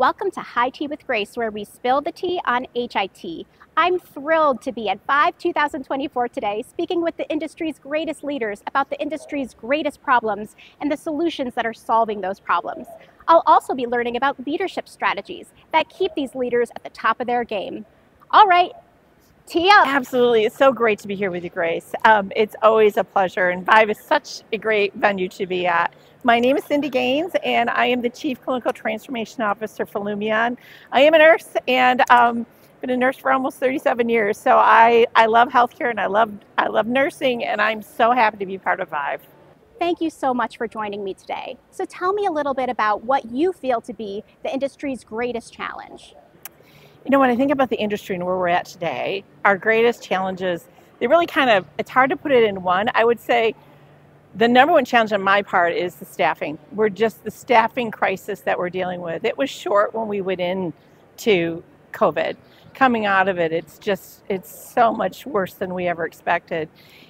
Welcome to HITea with Grace, where we spill the tea on HIT. I'm thrilled to be at Vive 2024 today, speaking with the industry's greatest leaders about the industry's greatest problems and the solutions that are solving those problems. I'll also be learning about leadership strategies that keep these leaders at the top of their game. All right, tee up. Absolutely. It's so great to be here with you, Grace. Um, it's always a pleasure, and Vive is such a great venue to be at. My name is Cindy Gaines, and I am the Chief Clinical Transformation Officer for Lumeon. I am a nurse, and um, been a nurse for almost 37 years. So I, I love healthcare, and I love I love nursing, and I'm so happy to be part of Vive. Thank you so much for joining me today. So tell me a little bit about what you feel to be the industry's greatest challenge. You know, when I think about the industry and where we're at today, our greatest challenges, they really kind of, it's hard to put it in one. I would say the number one challenge on my part is the staffing. We're just the staffing crisis that we're dealing with. It was short when we went into COVID. Coming out of it, it's just it's so much worse than we ever expected.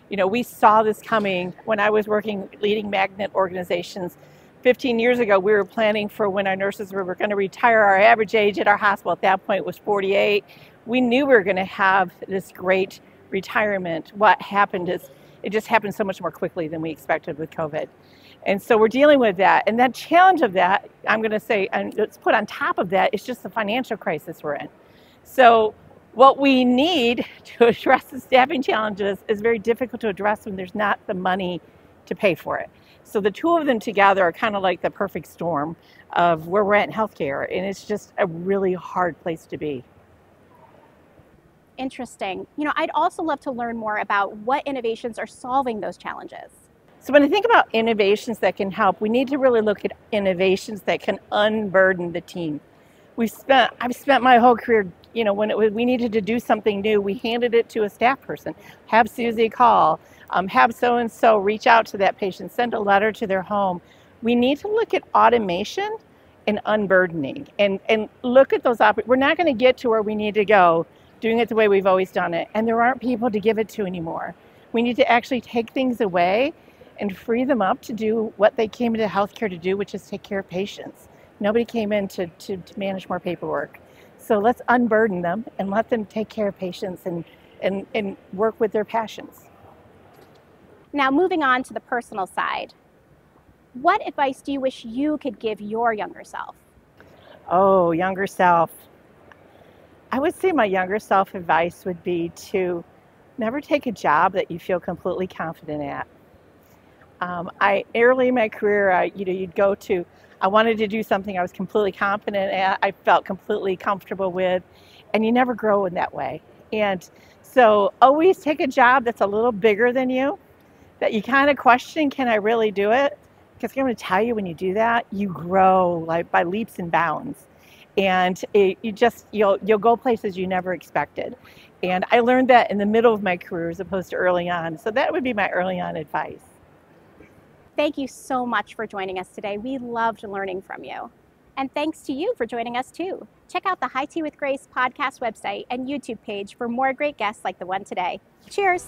You know, we saw this coming when I was working leading magnet organizations 15 years ago. We were planning for when our nurses were, were going to retire. Our average age at our hospital at that point was 48. We knew we were going to have this great retirement. What happened is it just happened so much more quickly than we expected with COVID. And so we're dealing with that. And that challenge of that, I'm going to say, and let's put on top of that, it's just the financial crisis we're in. So what we need to address the staffing challenges is very difficult to address when there's not the money to pay for it. So the two of them together are kind of like the perfect storm of where we're at in healthcare. And it's just a really hard place to be interesting. You know, I'd also love to learn more about what innovations are solving those challenges. So when I think about innovations that can help, we need to really look at innovations that can unburden the team. We've spent I've spent my whole career, you know, when it was we needed to do something new, we handed it to a staff person. Have Susie call, um, have so and so reach out to that patient, send a letter to their home. We need to look at automation and unburdening and and look at those op- we're not going to get to where we need to go doing it the way we've always done it. And there aren't people to give it to anymore. We need to actually take things away and free them up to do what they came into healthcare to do, which is take care of patients. Nobody came in to, to, to manage more paperwork. So let's unburden them and let them take care of patients and, and, and work with their passions. Now, moving on to the personal side, what advice do you wish you could give your younger self? Oh, younger self. I would say my younger self advice would be to never take a job that you feel completely confident at. Um, I early in my career, I, you know, you'd go to, I wanted to do something I was completely confident at, I felt completely comfortable with, and you never grow in that way. And so always take a job that's a little bigger than you, that you kind of question, can I really do it? Because I'm going to tell you, when you do that, you grow like by leaps and bounds and it, you just you'll you'll go places you never expected and i learned that in the middle of my career as opposed to early on so that would be my early on advice thank you so much for joining us today. We loved learning from you. And thanks to you for joining us too. Check out the HITea with grace podcast website and youtube page for more great guests like the one today. Cheers